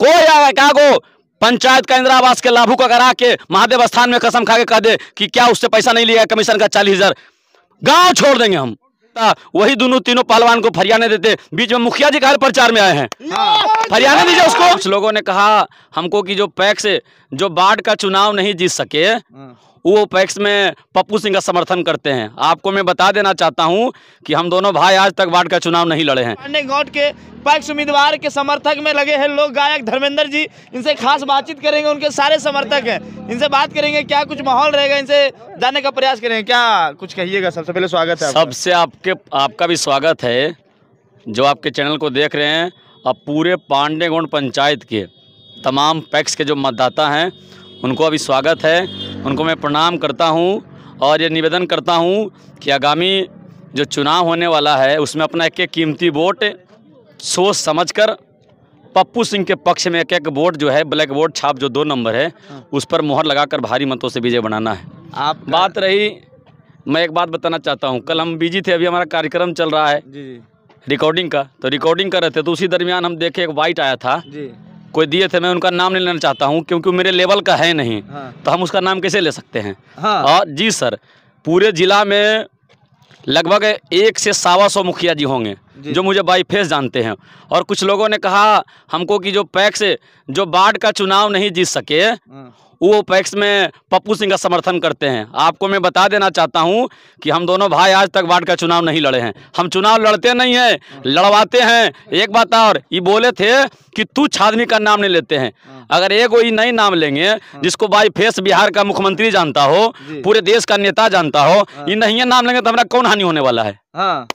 कोई आएगा क्या गो? पंचायत का इंदिरा आवास के लाभुक अगर आके महादेव स्थान में कसम खा के कह दे कि क्या उससे पैसा नहीं लिया कमीशन का चालीस हज़ार? गाँव छोड़ देंगे हम। वही दोनों तीनों पहलवान को फरियाने देते। बीच में मुखिया जी का प्रचार में आए हैं। फरियाने दीजिए उसको। कुछ लोगों ने कहा हमको कि जो पैक्स जो बाढ़ का चुनाव नहीं जीत सके वो पैक्स में पप्पू सिंह का समर्थन करते हैं। आपको मैं बता देना चाहता हूँ कि हम दोनों भाई आज तक वार्ड का चुनाव नहीं लड़े हैं। पांडे गौट के पक्ष उम्मीदवार के समर्थक में लगे हैं लोग गायक धर्मेंद्र जी। इनसे खास बातचीत करेंगे उनके सारे समर्थक हैं। इनसे बात करेंगे क्या कुछ माहौल रहेगा? इनसे जानने का प्रयास करेंगे। क्या कुछ कहिएगा? सबसे पहले स्वागत है। सबसे आपके आपका भी स्वागत है जो आपके चैनल को देख रहे हैं। अब पूरे पांडे पांडेगौंड पंचायत के तमाम पैक्स के जो मतदाता हैं उनको अभी स्वागत है। उनको मैं प्रणाम करता हूँ और ये निवेदन करता हूँ कि आगामी जो चुनाव होने वाला है उसमें अपना एक एक कीमती वोट सोच समझकर पप्पू सिंह के पक्ष में एक एक वोट जो है ब्लैक वोट छाप जो दो नंबर है उस पर मोहर लगाकर भारी मतों से विजय बनाना है। आप बात रही मैं एक बात बताना चाहता हूँ। कल हम बिज़ी थे अभी हमारा कार्यक्रम चल रहा है। जी जी। रिकॉर्डिंग का तो रिकॉर्डिंग कर रहे थे तो उसी दरमियान हम देखे एक वाइट आया था। जी। कोई दिए थे मैं उनका नाम नहीं लेना चाहता हूँ क्योंकि मेरे लेवल का है नहीं। हाँ। तो हम उसका नाम कैसे ले सकते हैं? हाँ। और जी सर पूरे जिला में लगभग एक से सावा सौ मुखिया जी होंगे। जी। मुझे बाई फेस जानते हैं। और कुछ लोगों ने कहा हमको कि जो पैक्स जो बाढ़ का चुनाव नहीं जीत सके हाँ, वो पैक्स में पप्पू सिंह का समर्थन करते हैं। आपको मैं बता देना चाहता हूँ कि हम दोनों भाई आज तक वार्ड का चुनाव नहीं लड़े हैं। हम चुनाव लड़ते नहीं हैं लड़वाते हैं। एक बात और ये बोले थे कि तू छादमी का नाम नहीं लेते हैं। अगर एक कोई नई नाम लेंगे जिसको बाई फेस बिहार का मुख्यमंत्री जानता हो पूरे देश का नेता जानता हो ये नहीं नाम लेंगे तो हमारा कौन हानि होने वाला है? हाँ।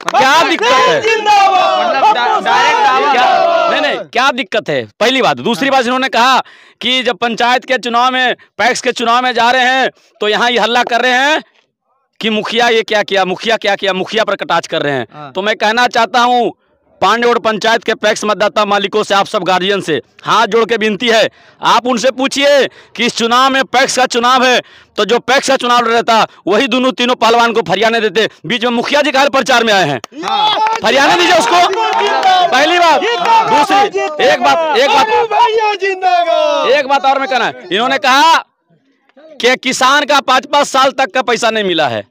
क्या दिक्कत है? मतलब नहीं नहीं क्या दिक्कत है? पहली बात दूसरी बात इन्होंने कहा कि जब पंचायत के चुनाव में पैक्स के चुनाव में जा रहे हैं तो यहाँ ये हल्ला कर रहे हैं कि मुखिया ये क्या किया मुखिया क्या किया मुखिया पर कटाच कर रहे हैं। हाँ। तो मैं कहना चाहता हूँ पांडेड़ पंचायत के पैक्स मतदाता मालिकों से आप सब गार्जियन से। हाथ जोड़ के विनती है आप उनसे पूछिए कि इस चुनाव में पैक्स का चुनाव है। तो जो पैक्स का चुनाव लड़ रहा था वही दोनों तीनों पहलवान को फरियाने देते। बीच में मुखिया जी का प्रचार में आए हैं। फरियाने दीजिए उसको। पहली बात दूसरी एक बात एक बात। एक बात और मैं कहना है। इन्होंने कहा कि किसान का पाँच पाँच साल तक का पैसा नहीं मिला है।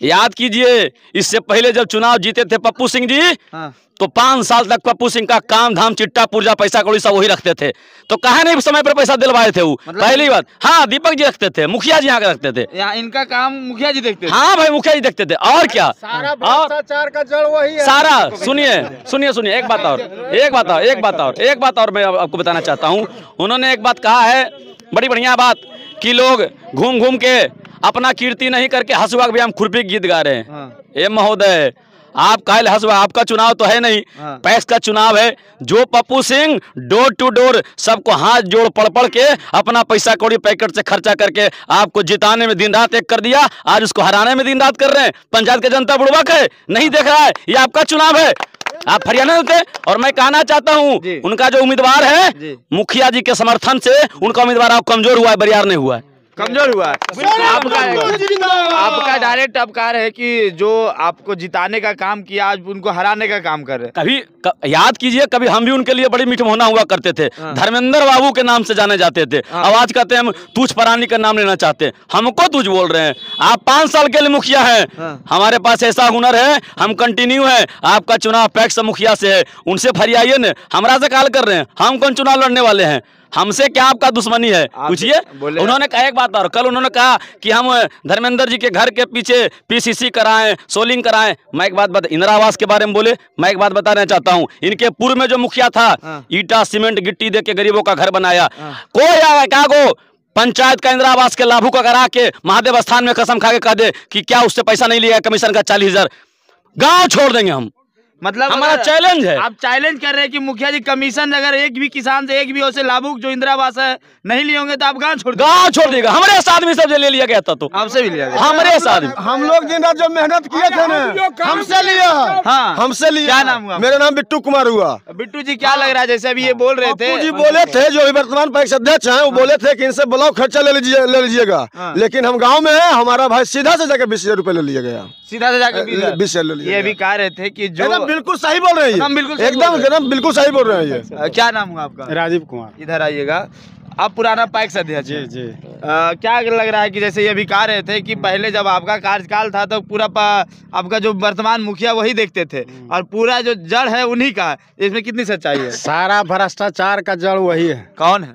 याद कीजिए इससे पहले जब चुनाव जीते थे पप्पू सिंह जी हाँ। तो पाँच साल तक पप्पू सिंह का काम धाम चिट्टा पुर्जा पैसा कौड़ी सब वही रखते थे। तो कहा नहीं समय पर पैसा दिलवाए थे वो? मतलब- पहली बात हाँ दीपक जी रखते थे मुखिया जी यहाँ के रखते थे। यहाँ इनका काम मुखिया जी देखते थे। हाँ भाई मुखिया जी देखते थे। और क्या? सारा भ्रष्टाचार का जड़ वही है। सारा सुनिए सुनिए सुनिए एक बात और एक बात और एक बात और एक बात और मैं आपको बताना चाहता हूँ। उन्होंने एक बात कहा है बड़ी बढ़िया बात कि लोग घूम घूम के अपना कीर्ति नहीं करके हंसुआ भी हम खुरपी गीत गा रहे हैं। हाँ। ए महोदय आप कायल हंसुआ आपका चुनाव तो है नहीं। हाँ। पैक्स का चुनाव है जो Pappu Singh door to door सबको हाथ जोड़ पड़ पड़ के अपना पैसा कौड़ी पैकेट से खर्चा करके आपको जिताने में दिन रात एक कर दिया आज उसको हराने में दिन रात कर रहे हैं। पंचायत के जनता बुड़बक है नहीं देख रहा है ये आपका चुनाव है। आप हरियाणा देते और मैं कहना चाहता हूँ उनका जो उम्मीदवार है मुखिया जी के समर्थन से उनका उम्मीदवार आप कमज़ोर हुआ है बरियार नहीं हुआ है। कमज़ोर हुआ है। आपका आपका डायरेक्ट रहे हैं कि जो आपको जिताने का काम किया आज उनको हराने का काम कर रहे कभी क, याद कीजिए कभी हम भी उनके लिए बड़ी मीठ मोहना हुआ करते थे। हाँ। धर्मेंद्र बाबू के नाम से जाने जाते थे। हाँ। अब आज कहते हैं हम तुझ परानी का नाम लेना चाहते हैं। हमको तुझ बोल रहे हैं। आप पाँच साल के लिए मुखिया हैं। हाँ। हमारे पास ऐसा हुनर है हम कंटिन्यू है। आपका चुनाव पैक्स मुखिया से है। उनसे फरियाइए न। हमारा से काल कर रहे हैं। हम कौन चुनाव लड़ने वाले हैं? हमसे क्या आपका दुश्मनी है? पूछिए। उन्होंने कहा एक बात और कल उन्होंने कहा कि हम धर्मेंद्र जी के घर के पीछे पीसीसी कराएँ सोलिंग कराएँ। मैं एक बात बता इंदिरा आवास के बारे में बोले मैं एक बात बताना चाहता हूँ। इनके पूर्व में जो मुखिया था हाँ। ईटा सीमेंट गिट्टी दे के गरीबों का घर बनाया। हाँ। कोई आएगा क्या को पंचायत का इंदिरा आवास के लाभू का करा के महादेव स्थान में कसम खा के कह दे कि क्या उससे पैसा नहीं लिया कमीशन का चालीस हज़ार। गाँव छोड़ देंगे हम। मतलब हमारा चैलेंज है। आप चैलेंज कर रहे हैं कि मुखिया जी कमीशन अगर एक भी किसान से एक भी उसे लाभुक जो इंदिरा आवास है नहीं लिए होंगे तो आप गाँव छोड़ देंगे। गाँव छोड़ देगा हमारे साथ आदमी सब ले लिया गया था तो। आपसे भी लिया गया। हमारे साथ हम लोग दिन रात जो मेहनत किए थे ना हमसे लिया। हाँ। हमसे लिया। क्या नाम हुआ? मेरा नाम बिट्टू कुमार हुआ। बिट्टू जी क्या लग रहा है? जैसे अभी ये बोल रहे थे। जी बोले थे जो अभी वर्तमान पैक्स अध्यक्ष है वो बोले थे की इनसे ब्लॉक खर्चा ले लीजिए ले लीजिएगा। हाँ। लेकिन हम गाँव में है हमारा भाई सीधा से जाकर बीस हज़ार रुपये ले लिया गया। सीधा से जाकर बीस हज़ार। ले ये लिया अभी कह रहे थे की जो बिल्कुल सही बोल रहे हैं एकदम बिल्कुल एकदम एकदम बिल्कुल सही बोल रहे हैं ये। क्या नाम हुआ आपका? राजीव कुमार। इधर आइएगा। आप पुराना पैक्स अध्यक्ष जी जी। अ, क्या लग रहा है कि जैसे ये अभी कह रहे थे कि पहले जब आपका कार्यकाल था तो पूरा आपका जो वर्तमान मुखिया वही देखते थे। और पूरा जो जड़ है उन्हीं का। इसमें कितनी सच्चाई है? सारा भ्रष्टाचार का जड़ वही है। कौन है?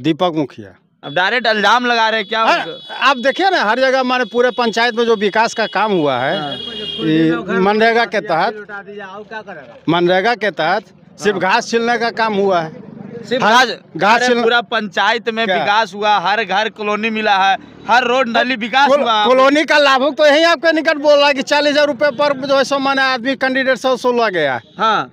दीपक मुखिया। अब डायरेक्ट इल्ज़ाम लगा रहे क्या हाँ, आप देखिए ना हर जगह हमारे पूरे पंचायत में जो विकास का काम हुआ है मनरेगा के तहत मनरेगा के तहत सिर्फ़ घास छिलने का काम हुआ है। सिर्फ़ हाँ, घास पूरा पंचायत में विकास हुआ हर घर कॉलोनी मिला है हर रोड नली विकास कोल- हुआ। कॉलोनी का लाभुक तो यही आपके निकट बोल रहा है कि चालीस हज़ार रूपए पर जो है सो माने आदमी कैंडिडेट से वसूला गया। है। हाँ?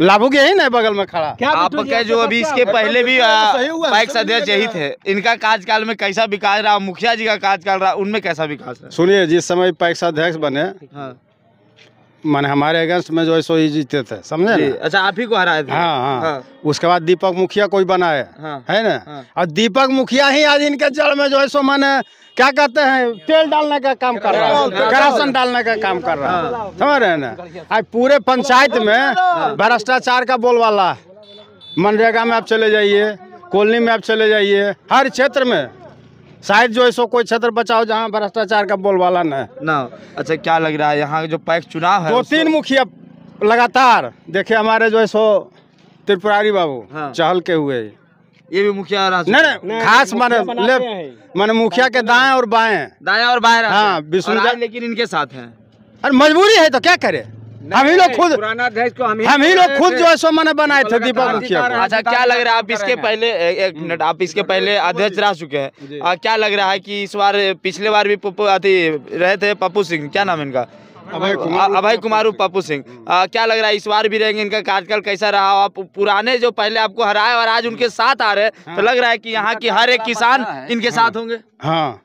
हैं? लाभुक यही ना बगल में खड़ा। आपके जो अभी इसके पहले भी पैक्स अध्यक्ष यही थे इनका कार्यकाल में कैसा विकास रहा? मुखिया जी का कार्यकाल रहा? उनमें कैसा विकास रहा? सुनिए जिस समय पैक्स अध्यक्ष बने हाँ। माने हमारे अगेंस्ट में जो है सो ही जीते थे समझे ना? अच्छा आप ही को हराए थे? हाँ हाँ। हाँ। उसके बाद दीपक मुखिया कोई बना है हाँ। है ना? हाँ। और दीपक मुखिया ही आज इनके जड़ में जो है सो माने क्या कहते हैं तेल डालने का काम कर रहा है। करासन डालने का काम कर रहा है। समझ रहे हैं ना? आज पूरे पंचायत में भ्रष्टाचार का बोलवाला है। मनरेगा में आप चले जाइए कॉलोनी में आप चले जाइए हर क्षेत्र में। शायद जो है सो कोई क्षेत्र बचाओ जहाँ भ्रष्टाचार का बोलबाला न है। ना अच्छा क्या लग रहा है यहाँ जो पैक्स चुनाव है दो तीन मुखिया लगातार देखे हमारे जो है सो त्रिपुरारी बाबू हाँ। चहल के हुए। ये भी मुखिया नहीं नहीं खास माने लेफ़्ट माने मुखिया के दाएँ और बाएँ। दाएँ और बाएँ हाँ, विष्णु लेकिन इनके साथ हैं? अरे मजबूरी है तो क्या करे? हम ही लोग खुद हम ही लोग खुद जो है सो मैंने बनाए थे दीपक मुखिया को। अच्छा क्या लग रहा है आप इसके पहले एक मिनट आप इसके पहले अध्यक्ष रह चुके हैं। क्या लग रहा है कि इस बार पिछले बार भी पप्पू अति रहे थे पप्पू सिंह? क्या नाम इनका? अभय कुमार पप्पू सिंह। क्या लग रहा है इस बार भी रहेंगे इनका कार्यकाल कैसा रहा? आप पुराने जो पहले आपको हराए और आज उनके साथ आ रहे हैं तो लग रहा है कि यहाँ की हर एक किसान इनके साथ होंगे? हाँ।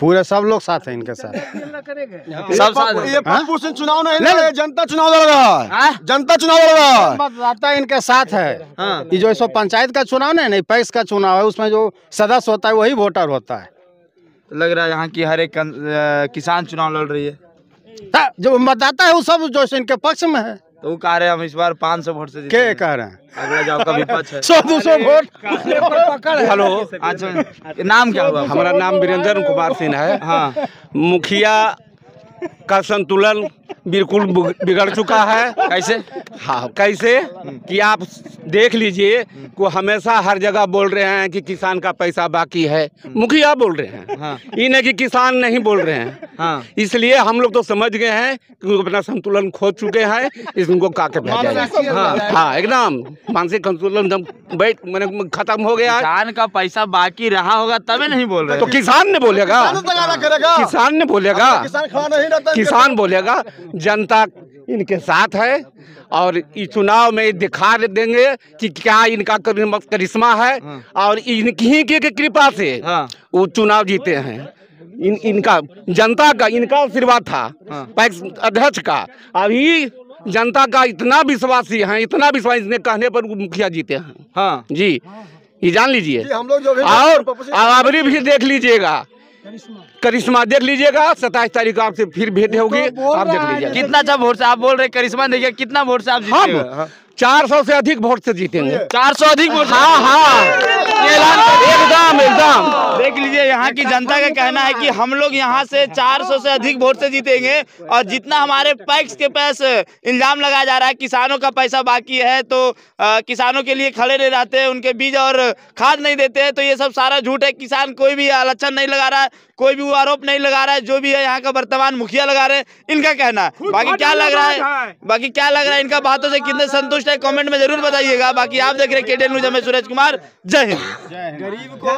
पूरे सब लोग साथ हैं इनके साथ। सब साथ ये पप्पू सिंह चुनाव नहीं नहीं, लड़ रहे जनता चुनाव लड़ रहा है। हाँ? जनता चुनाव लड़ रहा है। मतदाता इनके साथ है। हाँ। ये जो है सो पंचायत का चुनाव नहीं नहीं पैक्स का चुनाव है उसमें जो सदस्य होता है वही वोटर होता है। लग रहा है यहाँ की हर एक किसान चुनाव लड़ रही है। जो मतदाता है वो सब जो है इनके पक्ष में है। तो वो कह रहे हैं हम इस बार 500 वोट से के कह रहे हैं? अगला जो आपका विपक्ष है सौ दो सौ वोट। हेलो अच्छा नाम क्या हुआ? हमारा नाम वीरेंद्र कुमार सिंह है। हाँ मुखिया का संतुलन बिल्कुल बिगड़ चुका है। कैसे? हाँ कैसे? कि आप देख लीजिए को हमेशा हर जगह बोल रहे हैं कि किसान का पैसा बाकी है। मुखिया बोल रहे हैं। हाँ। ये नहीं कि किसान नहीं बोल रहे हैं। हाँ। इसलिए हम लोग तो समझ गए हैं कि अपना संतुलन खो चुके हैं इसको काके भेजा जाए हाँ हाँ। एकदम। मानसिक संतुलन एकदम बैठ मैंने खत्म हो गया। किसान का पैसा बाकी रहा होगा तभी नहीं बोल रहे। तो किसान ने बोलेगा। किसान ने बोलेगा। किसान बोलेगा जनता इनके साथ है और इस चुनाव में दिखा देंगे कि क्या इनका करिश्मा- करिश्मा है और इनकी ही की कृपा से हाँ। वो चुनाव जीते हैं। इन इनका जनता का इनका आशीर्वाद था पैक्स अध्यक्ष का। अभी जनता का इतना विश्वासी है इतना विश्वास इसने कहने पर मुखिया जीते हैं। हाँ। जी। ये जान लीजिए। हम लोग और आवरी भी देख लीजिएगा। करिश्मा। देख लीजिएगा सताईस तारीख को आपसे फिर भेंट होगी आप देख लीजिए कितना अच्छा वोट से आप बोल रहे करिश्मा देखिए कितना वोट से आप हम चार सौ से अधिक वोट से जीतेंगे। चार सौ अधिक वोट हाँ हाँ। ऐलान एकदम एकदम। देख लीजिए यहाँ की जनता का कहना है कि हम लोग यहाँ से 400 से अधिक वोट से जीतेंगे और जितना हमारे पैक्स के पास इल्ज़ाम लगाया जा रहा है किसानों का पैसा बाकी है तो अ, किसानों के लिए खड़े नहीं रहते हैं उनके बीज और खाद नहीं देते हैं तो ये सब सारा झूठ है। किसान कोई भी आलोचन नहीं लगा रहा है कोई भी आरोप नहीं लगा रहा है जो भी है यहाँ का वर्तमान मुखिया लगा रहे हैं इनका कहना है। बाकी क्या लग रहा है? बाकी क्या लग रहा है? इनका बातों से कितने संतुष्ट है? कमेंट में ज़रूर बताइएगा। बाकी आप देख रहे हैं केटीएन न्यूज़ में सूरज कुमार। जय हिंद। गरीब को